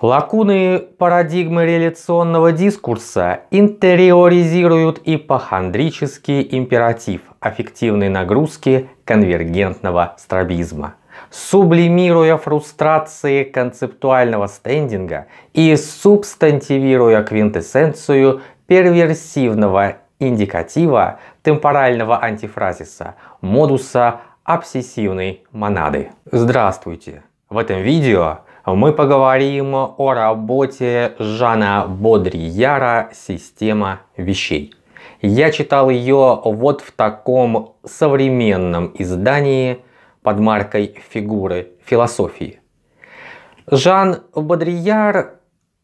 Лакуны парадигмы реляционного дискурса интериоризируют ипохондрический императив аффективной нагрузки конвергентного стробизма, сублимируя фрустрации концептуального стендинга и субстантивируя квинтэссенцию перверсивного индикатива темпорального антифразиса модуса обсессивной монады. Здравствуйте! В этом видео мы поговорим о работе Жана Бодрияра «Система вещей». Я читал ее вот в таком современном издании под маркой «Фигуры философии». Жан Бодрияр,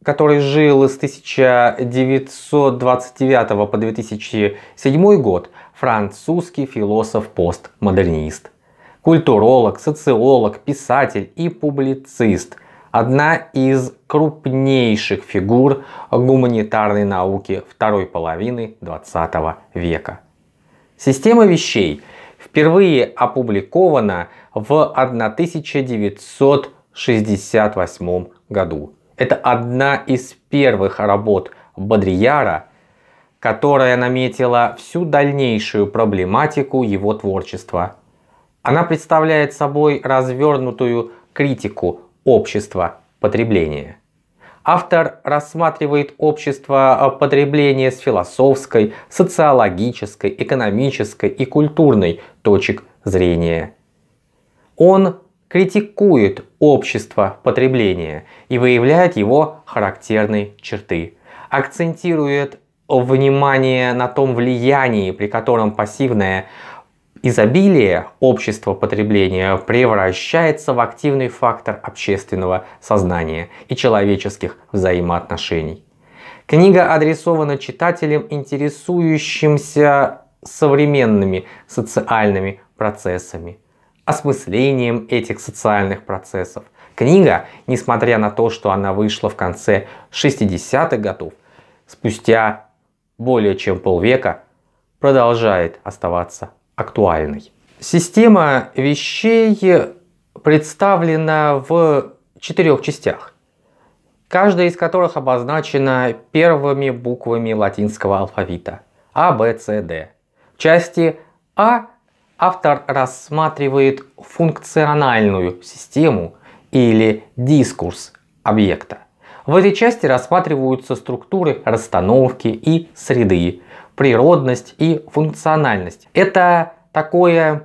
который жил с 1929 по 2007 год, французский философ-постмодернист, культуролог, социолог, писатель и публицист – одна из крупнейших фигур гуманитарной науки второй половины 20 века. Система вещей впервые опубликована в 1968 году. Это одна из первых работ Бодрияра, которая наметила всю дальнейшую проблематику его творчества. Она представляет собой развернутую критику общество потребления. Автор рассматривает общество потребления с философской, социологической, экономической и культурной точек зрения. Он критикует общество потребления и выявляет его характерные черты, акцентирует внимание на том влиянии, при котором пассивное Изобилие общества потребления превращается в активный фактор общественного сознания и человеческих взаимоотношений. Книга адресована читателям, интересующимся современными социальными процессами, осмыслением этих социальных процессов. Книга, несмотря на то, что она вышла в конце 60-х годов, спустя более чем полвека продолжает оставаться актуальной. Система вещей представлена в четырех частях, каждая из которых обозначена первыми буквами латинского алфавита А, Б, С, Д. В части А автор рассматривает функциональную систему или дискурс объекта. В этой части рассматриваются структуры расстановки и среды, природность и функциональность. Это такое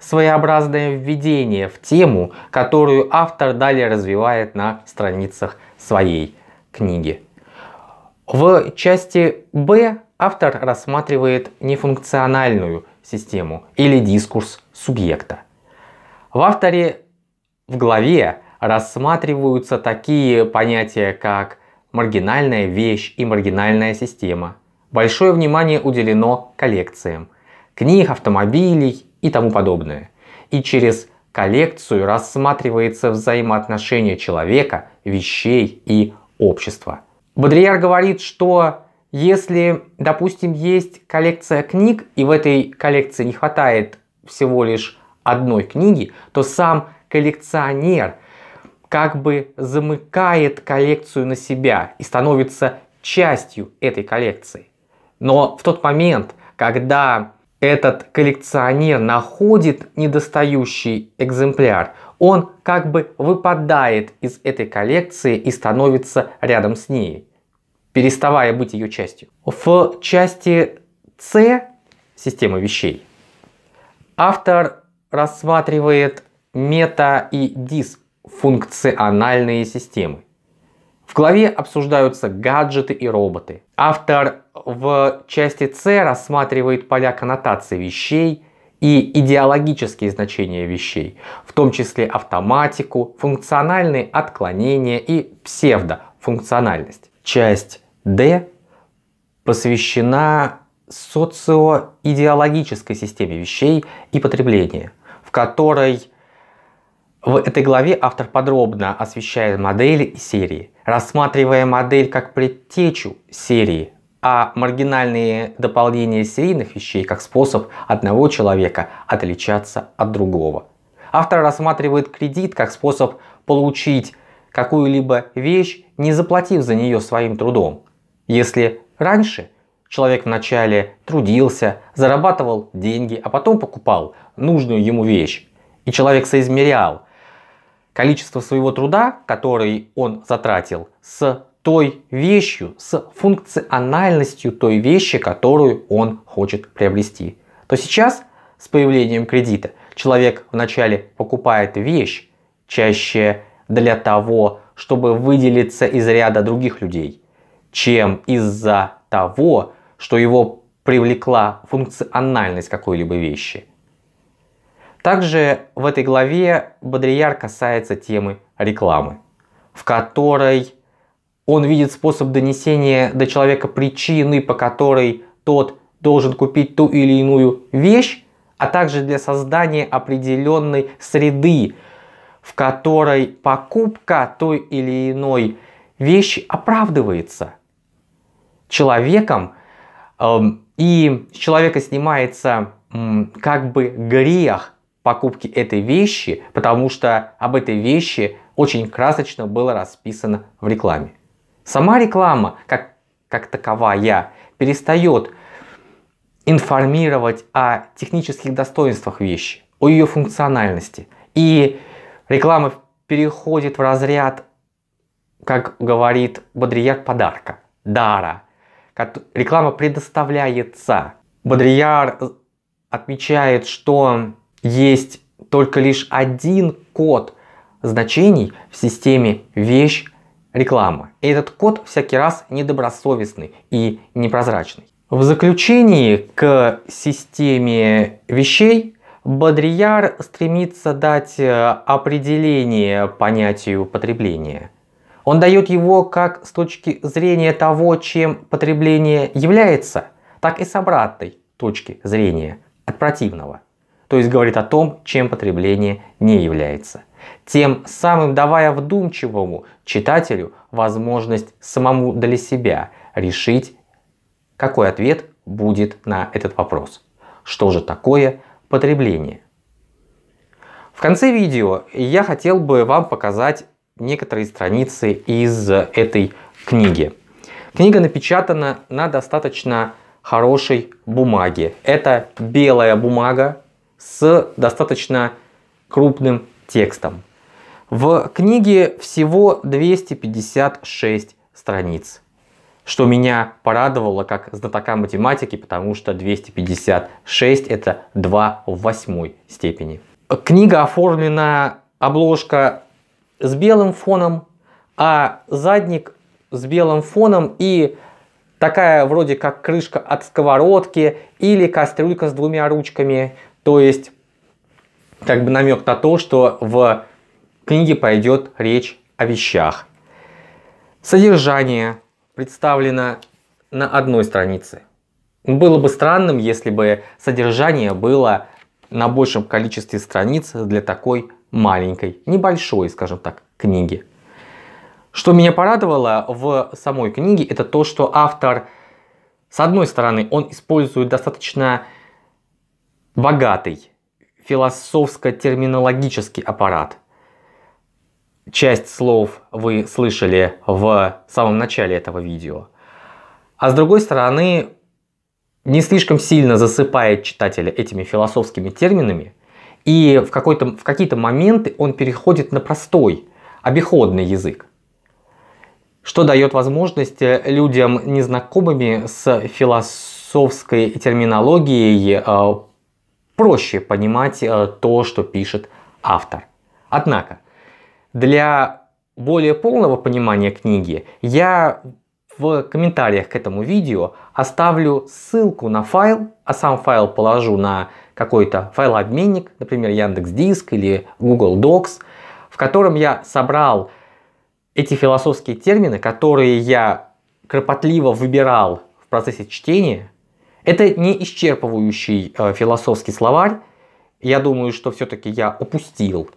своеобразное введение в тему, которую автор далее развивает на страницах своей книги. В части Б автор рассматривает нефункциональную систему или дискурс субъекта. В авторе в главе рассматриваются такие понятия, как маргинальная вещь и маргинальная система, большое внимание уделено коллекциям, книг, автомобилей и тому подобное. И через коллекцию рассматривается взаимоотношение человека, вещей и общества. Бодрияр говорит, что если, допустим, есть коллекция книг, и в этой коллекции не хватает всего лишь одной книги, то сам коллекционер как бы замыкает коллекцию на себя и становится частью этой коллекции. Но в тот момент, когда этот коллекционер находит недостающий экземпляр, он как бы выпадает из этой коллекции и становится рядом с ней, переставая быть ее частью. В части С системы вещей автор рассматривает мета и дисфункциональные системы. В главе обсуждаются гаджеты и роботы. Автор в части С рассматривает поля коннотации вещей и идеологические значения вещей, в том числе автоматику, функциональные отклонения и псевдофункциональность. Часть Д посвящена социоидеологической системе вещей и потребления, в которой в этой главе автор подробно освещает модели и серии, рассматривая модель как предтечу серии, а маргинальные дополнения серийных вещей как способ одного человека отличаться от другого. Автор рассматривает кредит как способ получить какую-либо вещь, не заплатив за нее своим трудом. Если раньше человек вначале трудился, зарабатывал деньги, а потом покупал нужную ему вещь, и человек соизмерял количество своего труда, который он затратил, с той вещью, с функциональностью той вещи, которую он хочет приобрести, то сейчас с появлением кредита человек вначале покупает вещь, чаще для того, чтобы выделиться из ряда других людей, чем из-за того, что его привлекла функциональность какой-либо вещи. Также в этой главе Бодрияр касается темы рекламы, в которой он видит способ донесения до человека причины, по которой тот должен купить ту или иную вещь, а также для создания определенной среды, в которой покупка той или иной вещи оправдывается человеком, эм, и с человека снимается как бы грех покупки этой вещи, потому что об этой вещи очень красочно было расписано в рекламе. Сама реклама, как, как таковая, перестает информировать о технических достоинствах вещи, о ее функциональности. И реклама переходит в разряд, как говорит Бодрияр, подарка, дара. Реклама предоставляется. Бодрияр отмечает, что есть только лишь один код значений в системе вещь реклама. И этот код всякий раз недобросовестный и непрозрачный. В заключении к системе вещей Бодрияр стремится дать э, определение понятию потребления. Он дает его как с точки зрения того, чем потребление является, так и с обратной точки зрения, от противного то есть говорит о том, чем потребление не является. Тем самым давая вдумчивому читателю возможность самому для себя решить, какой ответ будет на этот вопрос. Что же такое потребление? В конце видео я хотел бы вам показать некоторые страницы из этой книги. Книга напечатана на достаточно хорошей бумаге. Это белая бумага, с достаточно крупным текстом. В книге всего 256 страниц, что меня порадовало как знатока математики, потому что 256 это 2 в восьмой степени. Книга оформлена, обложка с белым фоном, а задник с белым фоном и такая вроде как крышка от сковородки или кастрюлька с двумя ручками. То есть, как бы намек на то, что в книге пойдет речь о вещах. Содержание представлено на одной странице. Было бы странным, если бы содержание было на большем количестве страниц для такой маленькой, небольшой, скажем так, книги. Что меня порадовало в самой книге, это то, что автор, с одной стороны, он использует достаточно богатый философско-терминологический аппарат. Часть слов вы слышали в самом начале этого видео. А с другой стороны, не слишком сильно засыпает читателя этими философскими терминами, и в, в какие-то моменты он переходит на простой, обиходный язык, что дает возможность людям, незнакомыми с философской терминологией, э, проще понимать э, то, что пишет автор. Однако, для более полного понимания книги я в комментариях к этому видео оставлю ссылку на файл, а сам файл положу на какой-то файлообменник, например, Яндекс Диск или Google Docs, в котором я собрал эти философские термины, которые я кропотливо выбирал в процессе чтения, это не исчерпывающий э, философский словарь. Я думаю, что все-таки я упустил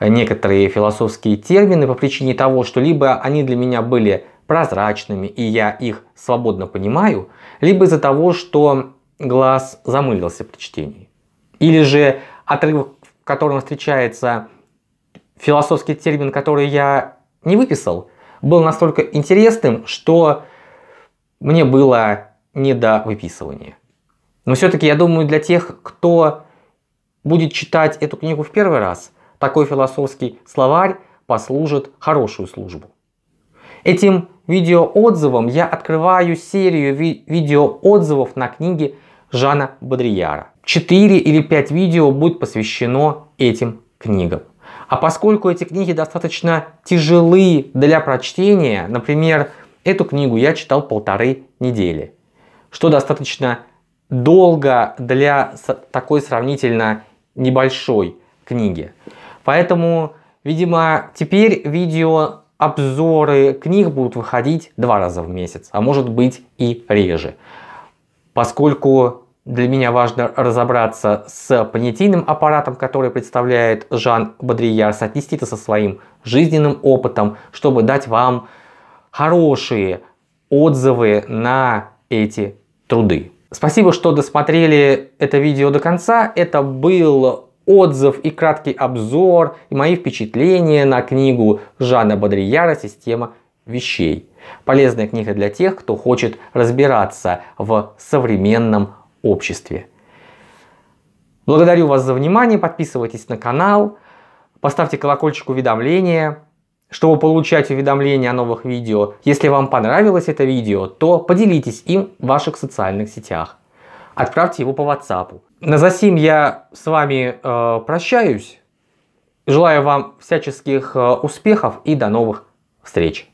некоторые философские термины по причине того, что либо они для меня были прозрачными, и я их свободно понимаю, либо из-за того, что глаз замылился при чтении. Или же отрывок, в котором встречается философский термин, который я не выписал, был настолько интересным, что мне было не до выписывания. Но все-таки я думаю, для тех, кто будет читать эту книгу в первый раз, такой философский словарь послужит хорошую службу. Этим видеоотзывом я открываю серию ви видеоотзывов на книги Жана Бодрияра. Четыре или пять видео будет посвящено этим книгам. А поскольку эти книги достаточно тяжелы для прочтения, например, эту книгу я читал полторы недели, что достаточно долго для такой сравнительно небольшой книги. Поэтому, видимо, теперь видео обзоры книг будут выходить два раза в месяц, а может быть и реже. Поскольку для меня важно разобраться с понятийным аппаратом, который представляет Жан Бодрияр, соотнести это со своим жизненным опытом, чтобы дать вам хорошие отзывы на эти труды. Спасибо, что досмотрели это видео до конца. Это был отзыв и краткий обзор и мои впечатления на книгу Жана Бодрияра «Система вещей». Полезная книга для тех, кто хочет разбираться в современном обществе. Благодарю вас за внимание, подписывайтесь на канал, поставьте колокольчик уведомления, чтобы получать уведомления о новых видео. Если вам понравилось это видео, то поделитесь им в ваших социальных сетях. Отправьте его по WhatsApp. На засим я с вами э, прощаюсь. Желаю вам всяческих э, успехов и до новых встреч.